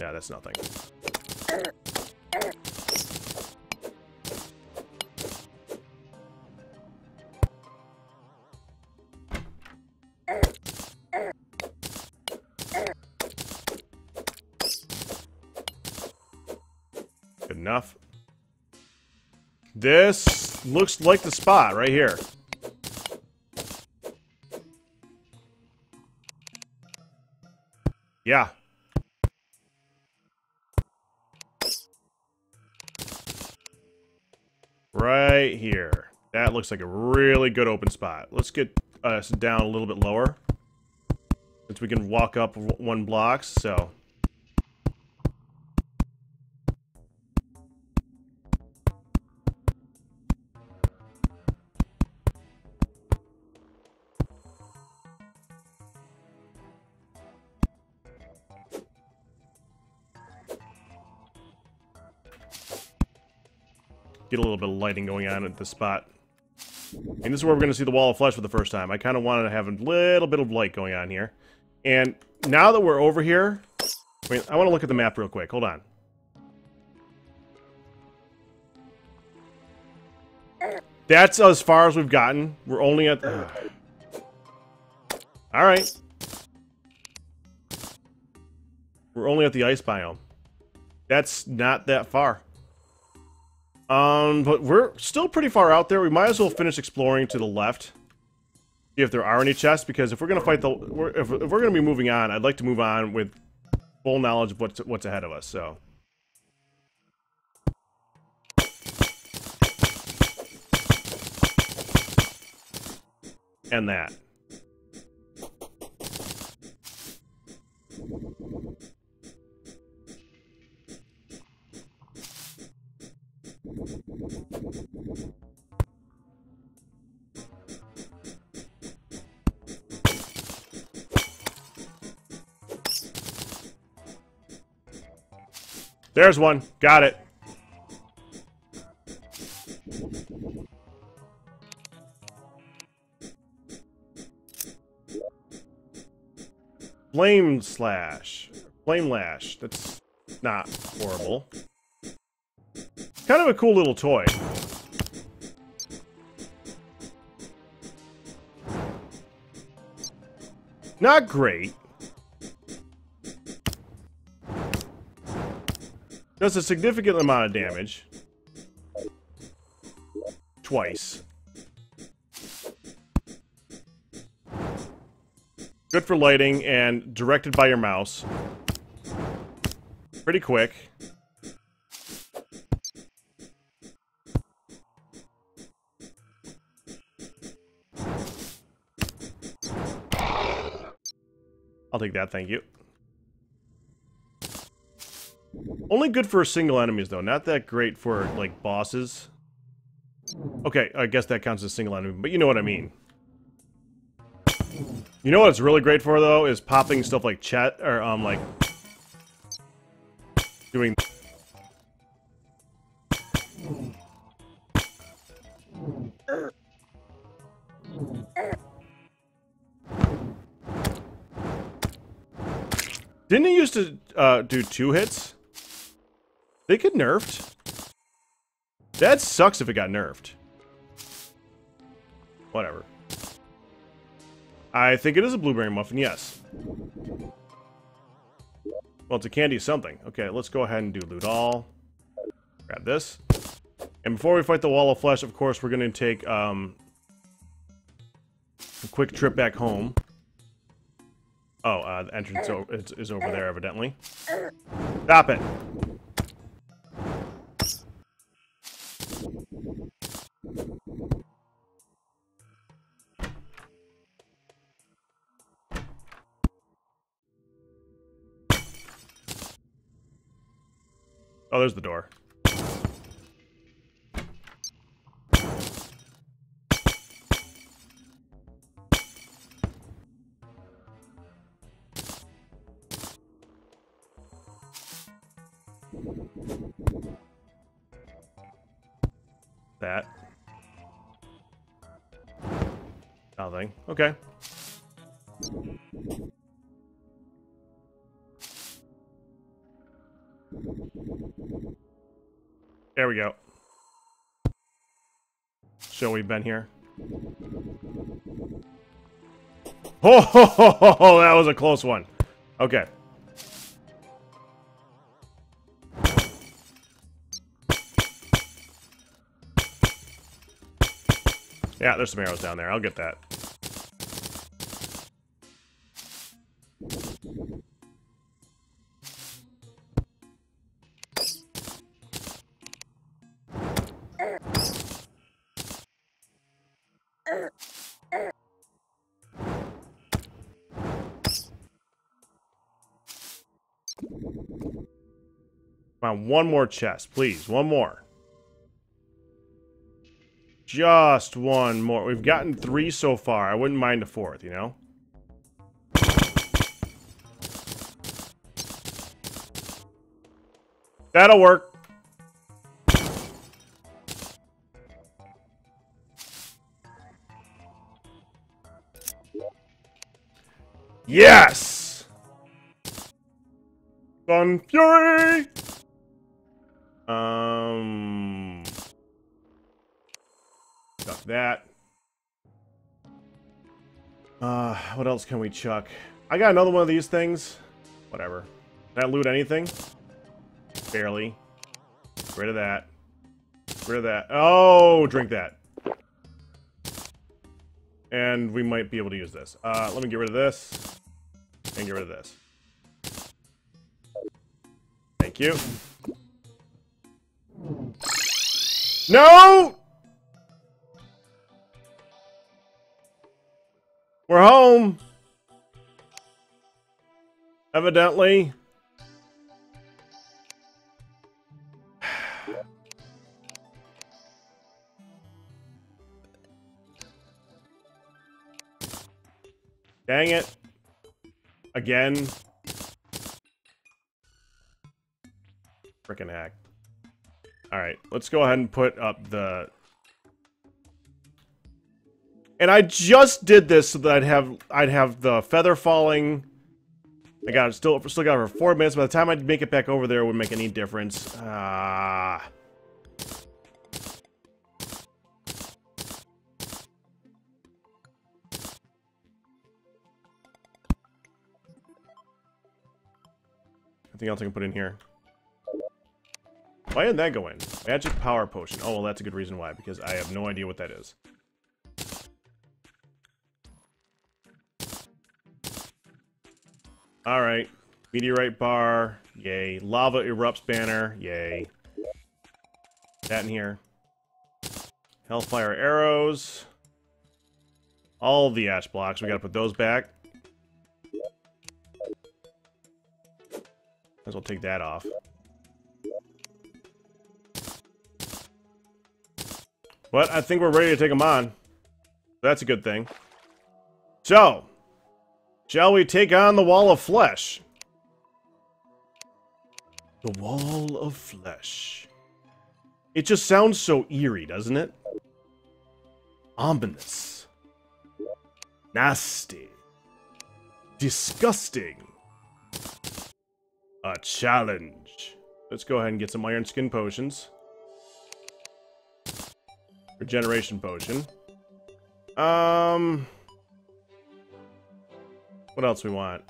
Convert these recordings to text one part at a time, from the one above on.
Yeah, that's nothing. Good enough. This looks like the spot right here. Yeah. Here. That looks like a really good open spot. Let's get us down a little bit lower. Since we can walk up one block, so... get a little bit of lighting going on at this spot. And this is where we're going to see the wall of flesh for the first time. I kind of wanted to have a little bit of light going on here. And now that we're over here... I, I want to look at the map real quick. Hold on. That's as far as we've gotten. We're only at... Uh, Alright. We're only at the ice biome. That's not that far. Um, but we're still pretty far out there. We might as well finish exploring to the left. See if there are any chests, because if we're gonna fight the, if, if we're gonna be moving on, I'd like to move on with full knowledge of what's what's ahead of us. So. And that. There's one. Got it. Flame slash. Flame lash. That's not horrible. Kind of a cool little toy. Not great. Does a significant amount of damage. Twice. Good for lighting and directed by your mouse. Pretty quick. I'll take that, thank you. Only good for single enemies, though. Not that great for, like, bosses. Okay, I guess that counts as single enemy, but you know what I mean. You know what it's really great for, though, is popping stuff like chat, or, um, like... Doing... Didn't he used to uh, do two hits? They get nerfed. That sucks if it got nerfed. Whatever. I think it is a blueberry muffin, yes. Well, it's a candy something. Okay, let's go ahead and do loot all. Grab this. And before we fight the wall of flesh, of course, we're going to take um, a quick trip back home. Oh, uh, the entrance is, is over there, evidently. Stop it. Oh, there's the door. That. Nothing. Okay. There we go. So we've been here. Oh, ho, ho, ho, that was a close one. Okay. Yeah, there's some arrows down there. I'll get that. Come on, one more chest, please. One more. Just one more. We've gotten three so far. I wouldn't mind a fourth, you know? That'll work. Yes! Sun Fury! Um... Chuck that. Uh, what else can we chuck? I got another one of these things. Whatever. Did I loot anything? Barely. Get rid of that. Get rid of that. Oh, drink that. And we might be able to use this. Uh, let me get rid of this. And get rid of this. Thank you. No! We're home. Evidently. Dang it. Again. Freaking hack. Alright, let's go ahead and put up the and I just did this so that I'd have I'd have the feather falling. I got it still still got for four minutes. By the time I'd make it back over there, it would make any difference. Ah. Anything else I can put in here? Why didn't that go in? Magic power potion. Oh, well, that's a good reason why, because I have no idea what that is. Alright. Meteorite bar. Yay. Lava erupts banner. Yay. That in here. Hellfire arrows. All the ash blocks. We gotta put those back. Might as well take that off. But I think we're ready to take them on. That's a good thing. So, Shall we take on the Wall of Flesh? The Wall of Flesh. It just sounds so eerie, doesn't it? Ominous. Nasty. Disgusting. A challenge. Let's go ahead and get some Iron Skin Potions. Regeneration Potion. Um... What else we want?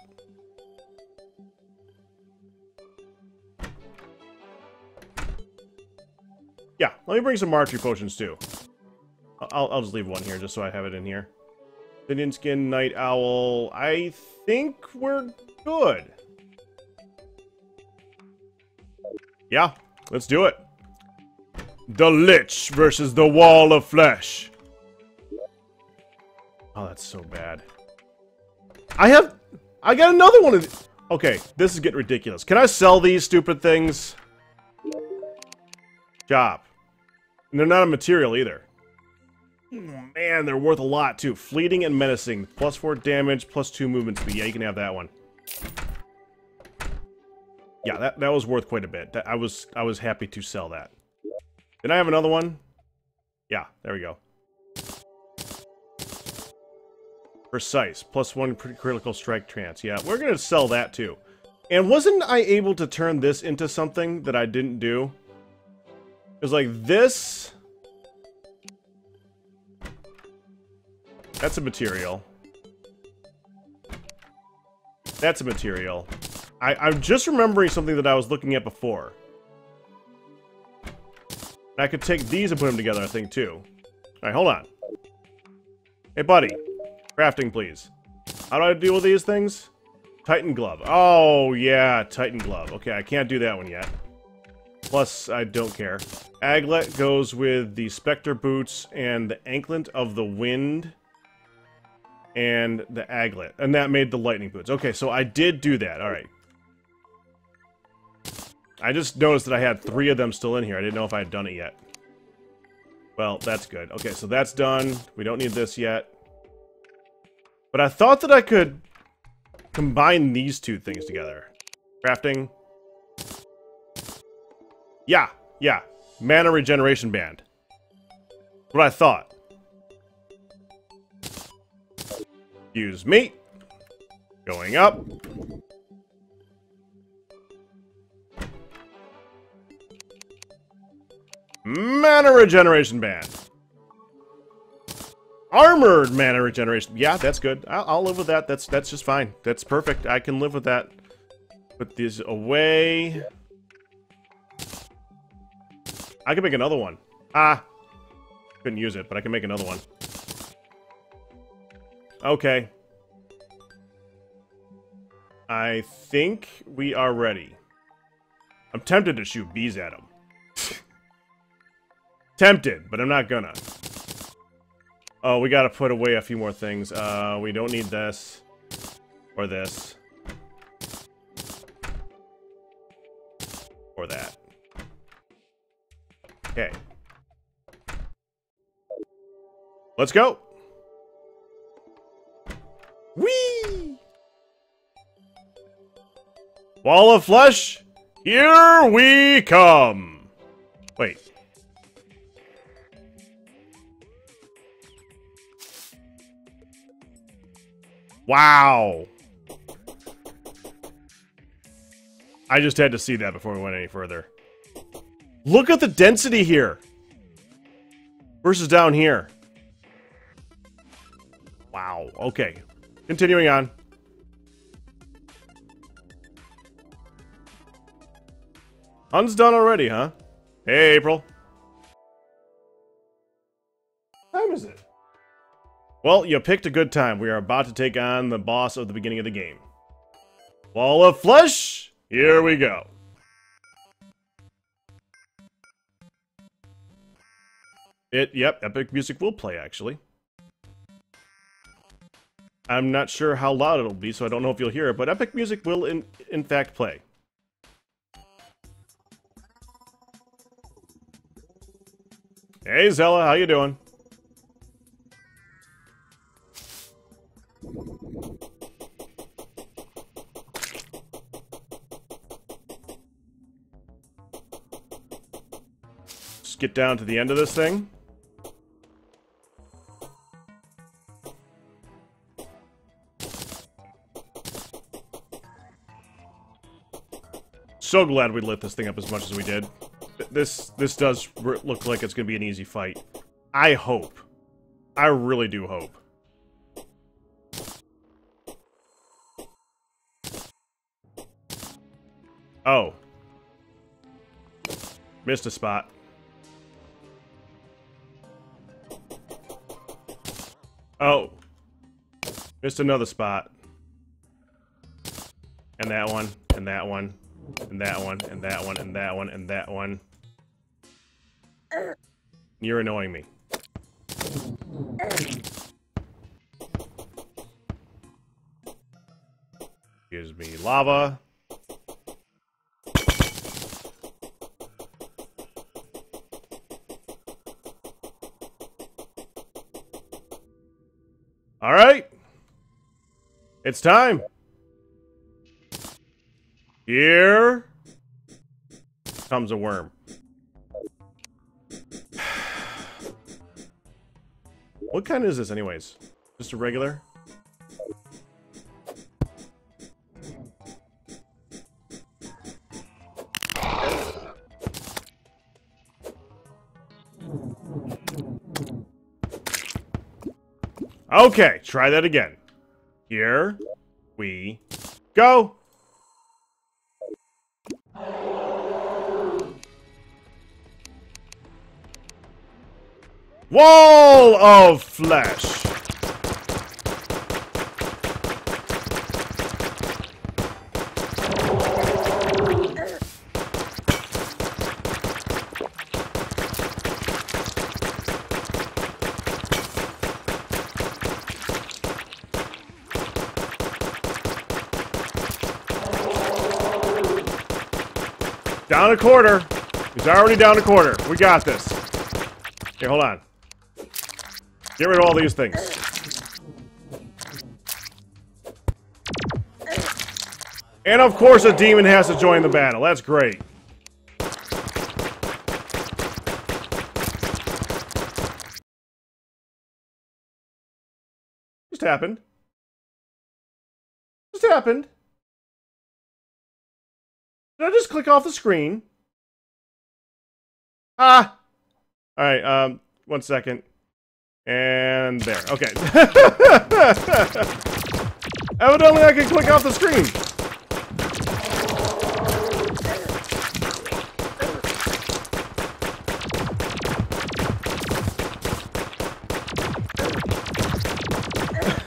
Yeah, let me bring some Marjorie potions too. I'll, I'll just leave one here just so I have it in here. Thin Skin, Night Owl. I think we're good. Yeah, let's do it. The Lich versus the Wall of Flesh. Oh, that's so bad. I have... I got another one of these. Okay, this is getting ridiculous. Can I sell these stupid things? Job. And they're not a material either. Oh, man, they're worth a lot too. Fleeting and menacing. Plus four damage, plus two movement speed. Yeah, you can have that one. Yeah, that, that was worth quite a bit. That, I was I was happy to sell that. Did I have another one? Yeah, there we go. Precise. Plus one critical strike chance. Yeah, we're going to sell that too. And wasn't I able to turn this into something that I didn't do? It was like, this... That's a material. That's a material. I, I'm just remembering something that I was looking at before. I could take these and put them together, I think, too. Alright, hold on. Hey, buddy. Crafting, please. How do I deal with these things? Titan glove. Oh, yeah, Titan glove. Okay, I can't do that one yet. Plus, I don't care. Aglet goes with the Spectre boots and the Anklet of the Wind and the Aglet. And that made the Lightning boots. Okay, so I did do that. All right. I just noticed that I had three of them still in here. I didn't know if I had done it yet. Well, that's good. Okay, so that's done. We don't need this yet. But I thought that I could combine these two things together. Crafting. Yeah, yeah. Mana regeneration band. What I thought. Use me. Going up. Mana regeneration band. Armored mana regeneration. Yeah, that's good. I'll, I'll, live with that. That's that's just fine. That's perfect. I can live with that. Put these away. I can make another one. Ah. Couldn't use it, but I can make another one. Okay. I think we are ready. I'm tempted to shoot bees at him. Tempted, but I'm not gonna. Oh, we gotta put away a few more things. Uh, we don't need this. Or this. Or that. Okay. Let's go! Whee! Wall of flesh, here we come! Wait. Wow. I just had to see that before we went any further. Look at the density here. Versus down here. Wow. Okay. Continuing on. Hun's done already, huh? Hey, April. Well, you picked a good time. We are about to take on the boss of the beginning of the game. Wall of Flesh! Here we go. It, yep, epic music will play, actually. I'm not sure how loud it'll be, so I don't know if you'll hear it, but epic music will, in, in fact, play. Hey, Zella, how you doing? Get down to the end of this thing. So glad we lit this thing up as much as we did. This this does look like it's going to be an easy fight. I hope. I really do hope. Oh. Missed a spot. Oh. Missed another spot. And that one, and that one, and that one, and that one, and that one, and that one. You're annoying me. Gives me lava. It's time. Here comes a worm. What kind is this anyways? Just a regular? Okay, try that again. Here we go. Wall of flesh. Down a quarter. He's already down a quarter. We got this. Okay, hold on. Get rid of all these things. And of course a demon has to join the battle. That's great. Just happened. Just happened. Did I just click off the screen? Ah! Alright, um, one second. And there. Okay. Evidently I can click off the screen.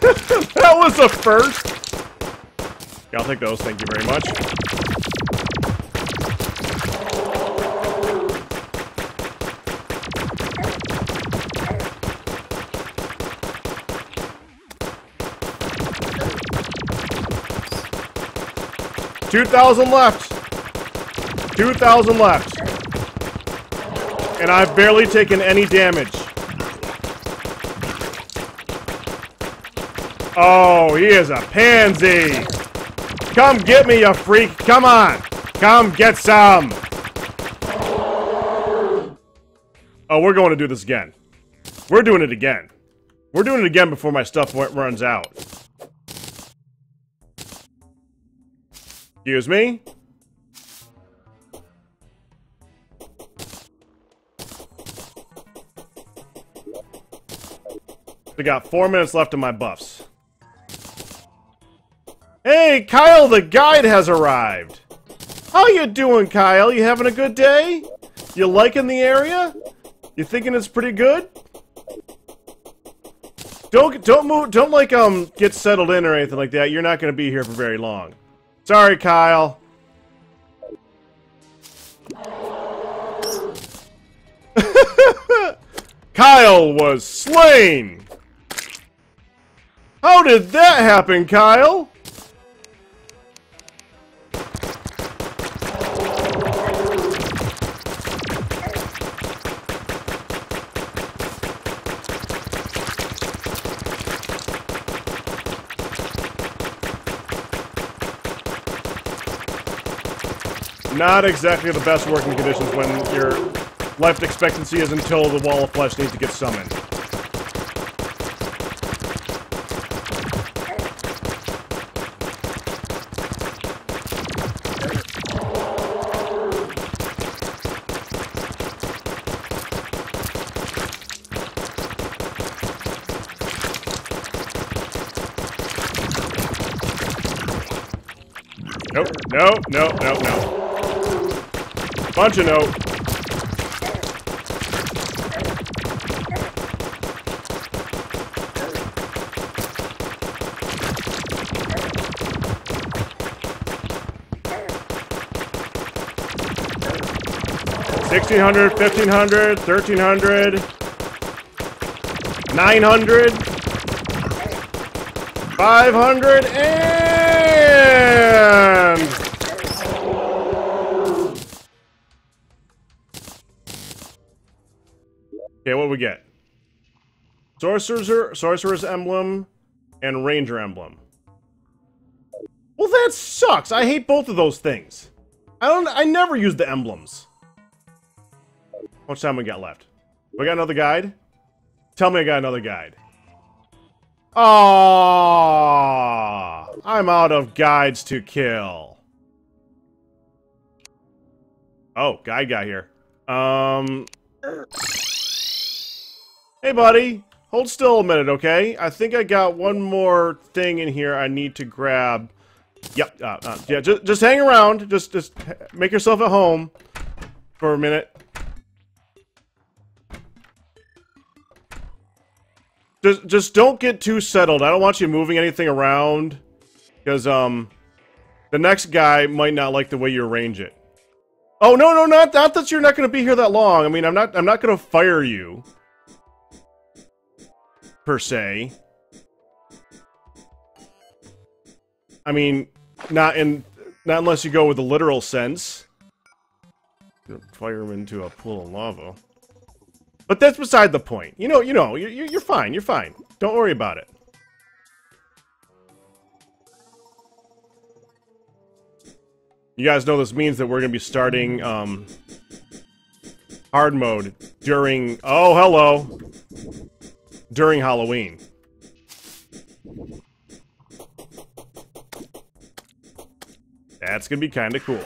that was a first. Yeah, I'll take those. Thank you very much. Two thousand left. Two thousand left. And I've barely taken any damage. Oh, he is a pansy. Come get me, you freak. Come on. Come get some. Oh, we're going to do this again. We're doing it again. We're doing it again before my stuff runs out. Excuse me? We got four minutes left of my buffs. Hey, Kyle the guide has arrived. How you doing, Kyle? You having a good day? You liking the area? You thinking it's pretty good? Don't don't move don't like um get settled in or anything like that. You're not going to be here for very long. Sorry, Kyle. Kyle was slain! How did that happen, Kyle? Not exactly the best working conditions when your life expectancy is until the Wall of Flesh needs to get summoned. Nope, nope, nope, nope, nope. Bunch of note. Sixteen hundred, fifteen hundred, thirteen hundred, nine hundred, five hundred, and Okay, what we get? Sorcerer's, Sorcerer's Emblem and Ranger Emblem. Well, that sucks. I hate both of those things. I don't. I never use the emblems. How much time we got left? We got another guide? Tell me I got another guide. Ah, I'm out of guides to kill. Oh, guide guy here. Um... Hey, buddy. Hold still a minute, okay? I think I got one more thing in here I need to grab. Yep, uh, uh, yeah, just, just hang around. Just, just make yourself at home for a minute. Just, just don't get too settled. I don't want you moving anything around. Because, um, the next guy might not like the way you arrange it. Oh, no, no, not, not that you're not going to be here that long. I mean, I'm not, I'm not going to fire you. Per se. I mean, not in, not unless you go with the literal sense. Fire him into a pool of lava. But that's beside the point. You know, you know, you're, you're fine, you're fine. Don't worry about it. You guys know this means that we're going to be starting um, hard mode during... Oh, hello! During Halloween. That's to be kind of cool.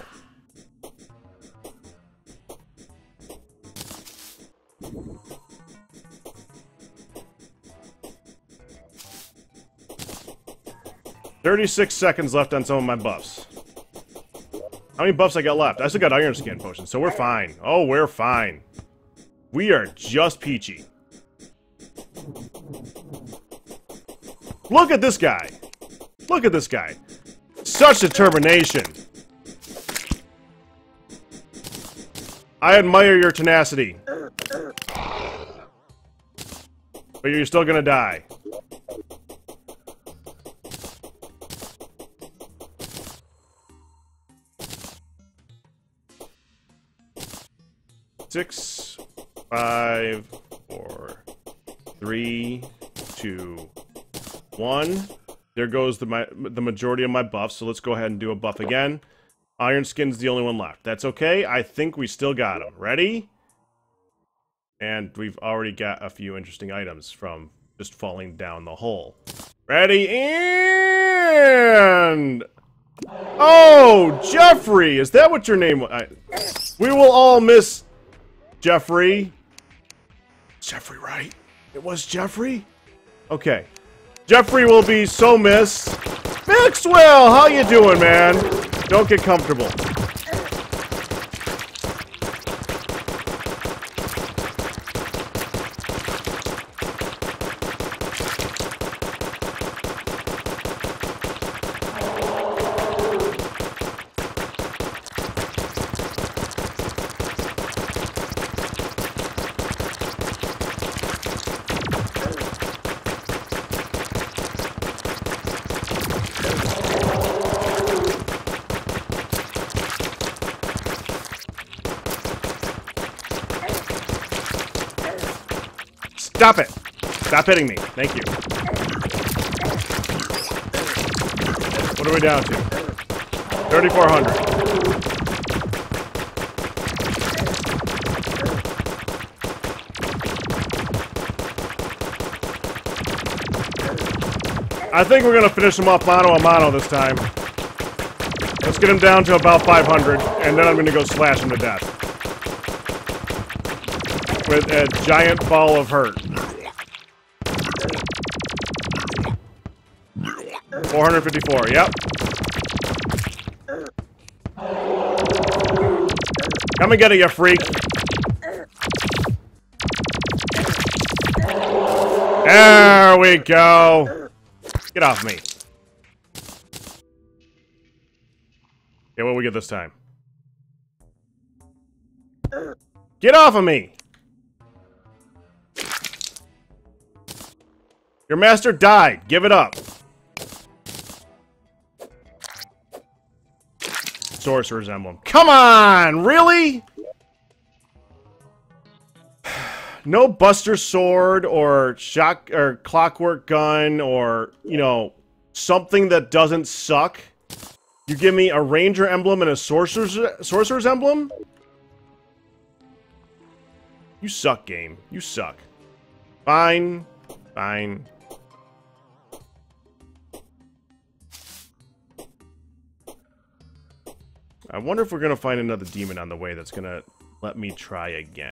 Thirty-six seconds left on some of my buffs. How many buffs I got left? I still got Iron Skin Potion, so we're fine. Oh, we're fine. We are just peachy. Look at this guy. Look at this guy. Such determination. I admire your tenacity. But you're still gonna die. Six, five, four, three, two, one. There goes the my, the majority of my buffs, so let's go ahead and do a buff again. Iron Skin's the only one left. That's okay. I think we still got him. Ready? And we've already got a few interesting items from just falling down the hole. Ready? And... Oh, Jeffrey! Is that what your name was? I... We will all miss Jeffrey. Jeffrey, right? It was Jeffrey? Okay. Jeffrey will be so missed. Maxwell, how you doing, man? Don't get comfortable. Stop it! Stop hitting me. Thank you. What are we down to? 3,400. I think we're gonna finish him off mano a mano this time. Let's get him down to about 500, and then I'm gonna go slash him to death. With a giant ball of hurt. 454, yep. Come and get it, you freak. There we go. Get off me. Okay, what we get this time? Get off of me! Your master died. Give it up. Sorcerer's Emblem. Come on! Really? No Buster Sword or shock or Clockwork Gun or, you know, something that doesn't suck. You give me a Ranger Emblem and a Sorcerer's, Sorcerer's Emblem? You suck, game. You suck. Fine. Fine. I wonder if we're going to find another demon on the way that's going to let me try again.